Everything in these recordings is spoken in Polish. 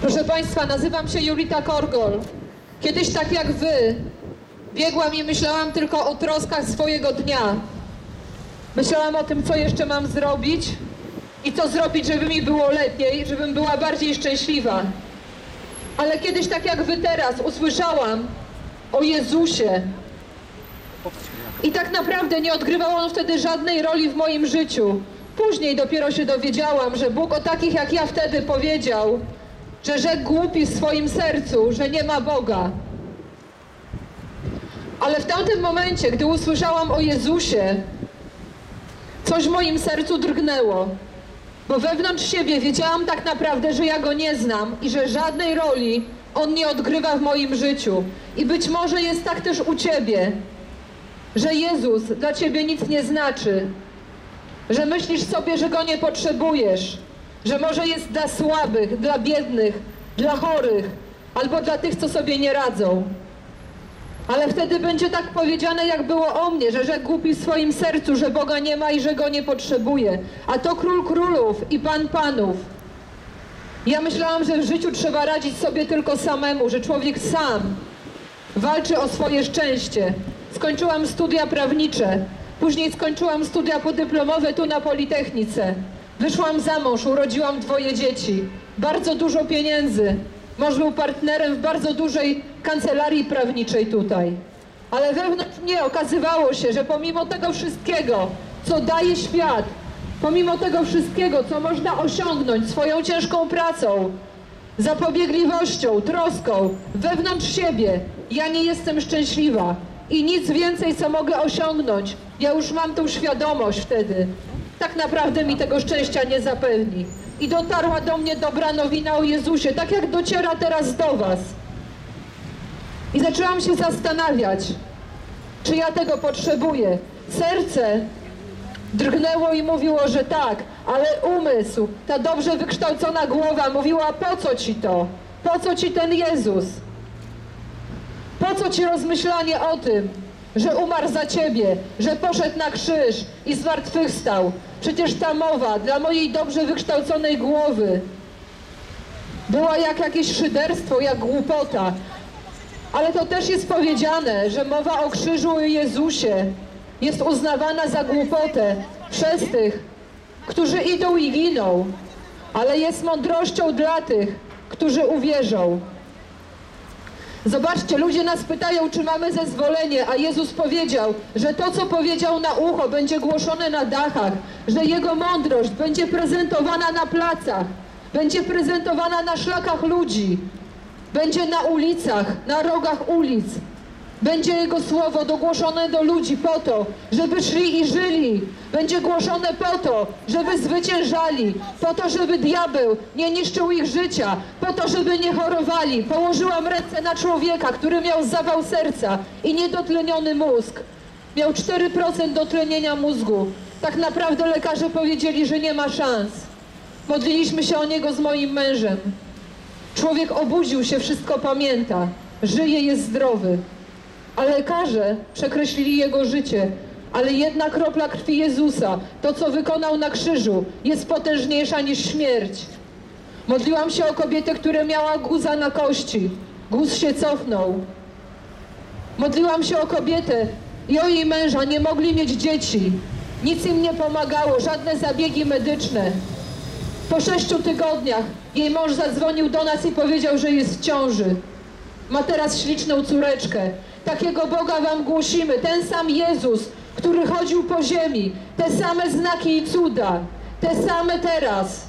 Proszę Państwa, nazywam się Julita Korgol. Kiedyś tak jak Wy, biegłam i myślałam tylko o troskach swojego dnia. Myślałam o tym, co jeszcze mam zrobić i co zrobić, żeby mi było lepiej, żebym była bardziej szczęśliwa. Ale kiedyś tak jak Wy teraz usłyszałam o Jezusie i tak naprawdę nie odgrywał On wtedy żadnej roli w moim życiu. Później dopiero się dowiedziałam, że Bóg o takich jak ja wtedy powiedział, że rzekł głupi w swoim sercu, że nie ma Boga. Ale w tamtym momencie, gdy usłyszałam o Jezusie, coś w moim sercu drgnęło. Bo wewnątrz siebie wiedziałam tak naprawdę, że ja Go nie znam i że żadnej roli On nie odgrywa w moim życiu. I być może jest tak też u Ciebie, że Jezus dla Ciebie nic nie znaczy, że myślisz sobie, że Go nie potrzebujesz, że może jest dla słabych, dla biednych, dla chorych, albo dla tych, co sobie nie radzą. Ale wtedy będzie tak powiedziane, jak było o mnie, że rzekł głupi w swoim sercu, że Boga nie ma i że Go nie potrzebuje. A to Król Królów i Pan Panów. Ja myślałam, że w życiu trzeba radzić sobie tylko samemu, że człowiek sam walczy o swoje szczęście. Skończyłam studia prawnicze, później skończyłam studia podyplomowe tu na Politechnice. Wyszłam za mąż, urodziłam dwoje dzieci, bardzo dużo pieniędzy. Mąż był partnerem w bardzo dużej kancelarii prawniczej tutaj. Ale wewnątrz mnie okazywało się, że pomimo tego wszystkiego, co daje świat, pomimo tego wszystkiego, co można osiągnąć swoją ciężką pracą, zapobiegliwością, troską wewnątrz siebie, ja nie jestem szczęśliwa i nic więcej, co mogę osiągnąć. Ja już mam tą świadomość wtedy. Tak naprawdę mi tego szczęścia nie zapewni. I dotarła do mnie dobra nowina o Jezusie, tak jak dociera teraz do Was. I zaczęłam się zastanawiać, czy ja tego potrzebuję. Serce drgnęło i mówiło, że tak, ale umysł, ta dobrze wykształcona głowa mówiła, po co ci to? Po co ci ten Jezus? Po co ci rozmyślanie o tym, że umarł za ciebie, że poszedł na krzyż i zmartwychwstał? Przecież ta mowa dla mojej dobrze wykształconej głowy była jak jakieś szyderstwo, jak głupota. Ale to też jest powiedziane, że mowa o krzyżu i Jezusie jest uznawana za głupotę przez tych, którzy idą i giną, ale jest mądrością dla tych, którzy uwierzą. Zobaczcie, ludzie nas pytają, czy mamy zezwolenie, a Jezus powiedział, że to, co powiedział na ucho, będzie głoszone na dachach, że Jego mądrość będzie prezentowana na placach, będzie prezentowana na szlakach ludzi, będzie na ulicach, na rogach ulic. Będzie Jego słowo dogłoszone do ludzi po to, żeby szli i żyli. Będzie głoszone po to, żeby zwyciężali, po to, żeby diabeł nie niszczył ich życia, po to, żeby nie chorowali. Położyłam ręce na człowieka, który miał zawał serca i niedotleniony mózg. Miał 4% dotlenienia mózgu. Tak naprawdę lekarze powiedzieli, że nie ma szans. Modliliśmy się o niego z moim mężem. Człowiek obudził się, wszystko pamięta. Żyje, jest zdrowy. A lekarze przekreślili jego życie. Ale jedna kropla krwi Jezusa, to co wykonał na krzyżu, jest potężniejsza niż śmierć. Modliłam się o kobietę, która miała guza na kości. Guz się cofnął. Modliłam się o kobietę i o jej męża, nie mogli mieć dzieci. Nic im nie pomagało, żadne zabiegi medyczne. Po sześciu tygodniach jej mąż zadzwonił do nas i powiedział, że jest w ciąży. Ma teraz śliczną córeczkę. Takiego Boga wam głosimy. Ten sam Jezus, który chodził po ziemi. Te same znaki i cuda. Te same teraz.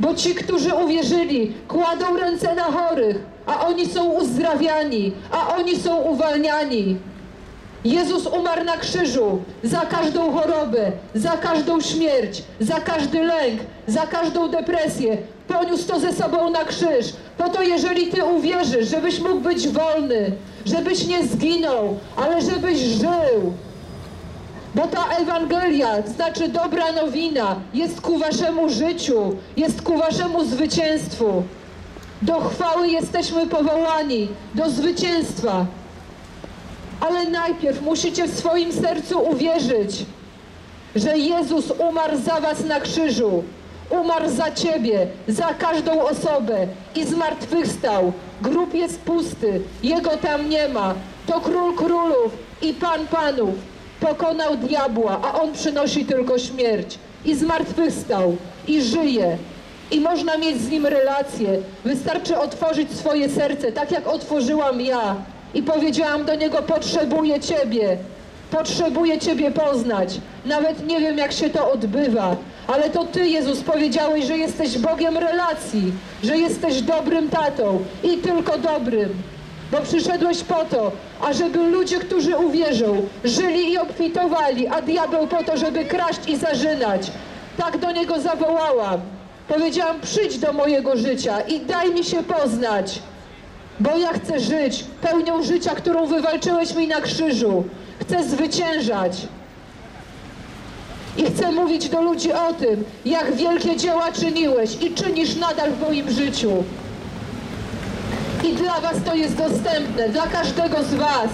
Bo ci, którzy uwierzyli, kładą ręce na chorych, a oni są uzdrawiani, a oni są uwalniani. Jezus umarł na krzyżu za każdą chorobę, za każdą śmierć, za każdy lęk, za każdą depresję. Poniósł to ze sobą na krzyż. Po to, jeżeli Ty uwierzysz, żebyś mógł być wolny, żebyś nie zginął, ale żebyś żył. Bo ta Ewangelia, znaczy dobra nowina, jest ku waszemu życiu, jest ku waszemu zwycięstwu. Do chwały jesteśmy powołani, do zwycięstwa. Ale najpierw musicie w swoim sercu uwierzyć, że Jezus umarł za was na krzyżu. umarł za ciebie, za każdą osobę i zmartwychwstał. Grób jest pusty, jego tam nie ma. To król królów i pan panów. Pokonał diabła, a on przynosi tylko śmierć. I zmartwychwstał, i żyje. I można mieć z nim relację. Wystarczy otworzyć swoje serce, tak jak otworzyłam ja. I powiedziałam do niego, potrzebuję Ciebie. Potrzebuję Ciebie poznać. Nawet nie wiem, jak się to odbywa. Ale to Ty, Jezus, powiedziałeś, że jesteś Bogiem relacji, że jesteś dobrym tatą i tylko dobrym. Bo przyszedłeś po to, ażeby ludzie, którzy uwierzą, żyli i obfitowali, a diabeł po to, żeby kraść i zarzynać. Tak do niego zawołałam. Powiedziałam, przyjdź do mojego życia i daj mi się poznać, bo ja chcę żyć pełnią życia, którą wywalczyłeś mi na krzyżu. Chcę zwyciężać. I chcę mówić do ludzi o tym, jak wielkie dzieła czyniłeś i czynisz nadal w moim życiu. I dla was to jest dostępne, dla każdego z was.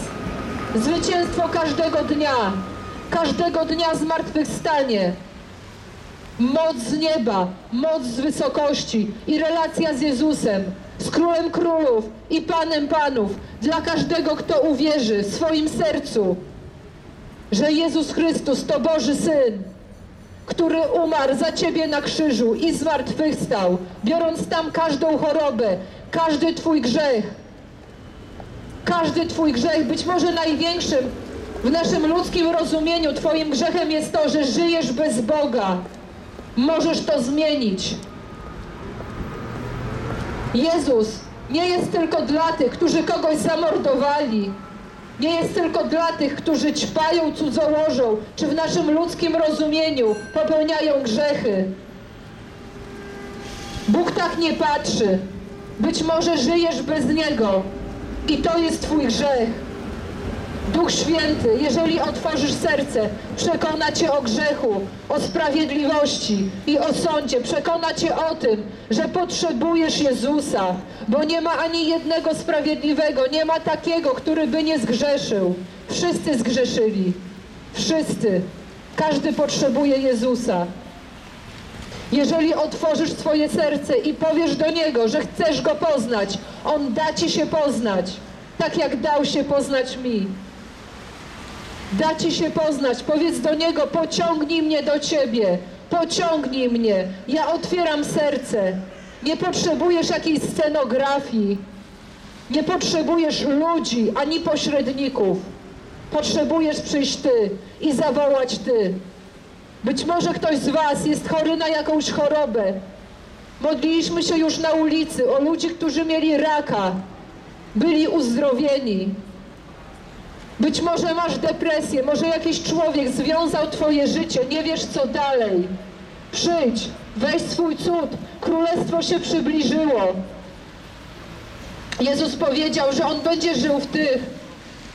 Zwycięstwo każdego dnia, każdego dnia zmartwychwstanie. Moc z nieba, moc z wysokości i relacja z Jezusem, z Królem Królów i Panem Panów. Dla każdego, kto uwierzy w swoim sercu, że Jezus Chrystus to Boży Syn, który umarł za Ciebie na krzyżu i zmartwychwstał, biorąc tam każdą chorobę, każdy Twój grzech. Każdy Twój grzech, być może największym w naszym ludzkim rozumieniu Twoim grzechem jest to, że żyjesz bez Boga. Możesz to zmienić. Jezus nie jest tylko dla tych, którzy kogoś zamordowali. Nie jest tylko dla tych, którzy ćpają, cudzołożą, czy w naszym ludzkim rozumieniu popełniają grzechy. Bóg tak nie patrzy. Być może żyjesz bez Niego i to jest Twój grzech. Duch Święty, jeżeli otworzysz serce, przekona Cię o grzechu, o sprawiedliwości i o sądzie. Przekona Cię o tym, że potrzebujesz Jezusa, bo nie ma ani jednego sprawiedliwego, nie ma takiego, który by nie zgrzeszył. Wszyscy zgrzeszyli. Wszyscy. Każdy potrzebuje Jezusa. Jeżeli otworzysz swoje serce i powiesz do Niego, że chcesz Go poznać, On da Ci się poznać, tak jak dał się poznać mi. Da Ci się poznać, powiedz do Niego, pociągnij mnie do Ciebie, pociągnij mnie, ja otwieram serce. Nie potrzebujesz jakiejś scenografii, nie potrzebujesz ludzi ani pośredników. Potrzebujesz przyjść Ty i zawołać Ty. Być może ktoś z Was jest chory na jakąś chorobę. Modliliśmy się już na ulicy o ludzi, którzy mieli raka, byli uzdrowieni. Być może masz depresję, może jakiś człowiek związał Twoje życie, nie wiesz co dalej. Przyjdź, weź swój cud, królestwo się przybliżyło. Jezus powiedział, że On będzie żył w tych,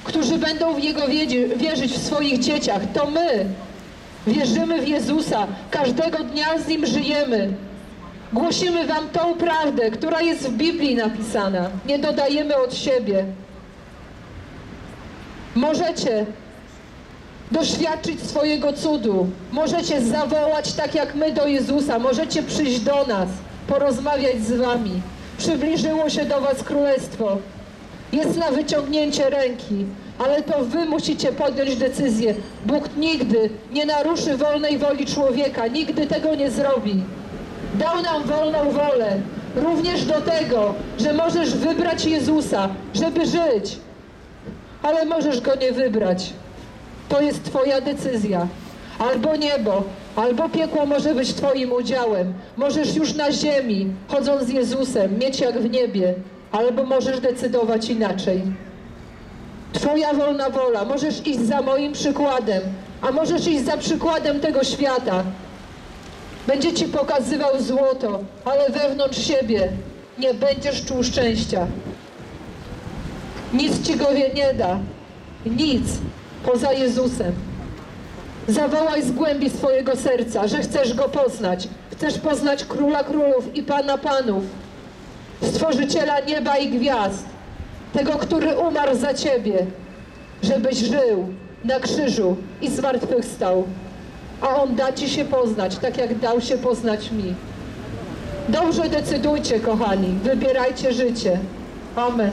którzy będą w wiedzi- wierzyć w swoich dzieciach. To my wierzymy w Jezusa, każdego dnia z Nim żyjemy. Głosimy Wam tą prawdę, która jest w Biblii napisana. Nie dodajemy od siebie. Możecie doświadczyć swojego cudu. Możecie zawołać tak jak my do Jezusa. Możecie przyjść do nas, porozmawiać z Wami. Przybliżyło się do Was Królestwo. Jest na wyciągnięcie ręki, ale to Wy musicie podjąć decyzję. Bóg nigdy nie naruszy wolnej woli człowieka, nigdy tego nie zrobi. Dał nam wolną wolę, również do tego, że możesz wybrać Jezusa, żeby żyć, ale możesz Go nie wybrać. To jest Twoja decyzja. Albo niebo, albo piekło może być Twoim udziałem. Możesz już na ziemi, chodząc z Jezusem, mieć jak w niebie, albo możesz decydować inaczej. Twoja wolna wola. Możesz iść za moim przykładem, a możesz iść za przykładem tego świata. Będzie Ci pokazywał złoto, ale wewnątrz siebie nie będziesz czuł szczęścia. Nic Ci go nie da. Nic poza Jezusem. Zawołaj z głębi swojego serca, że chcesz Go poznać. Chcesz poznać Króla Królów i Pana Panów. Stworzyciela nieba i gwiazd. Tego, który umarł za Ciebie, żebyś żył na krzyżu i zmartwychwstał. A On da Ci się poznać, tak jak dał się poznać mi. Dobrze decydujcie, kochani. Wybierajcie życie. Amen.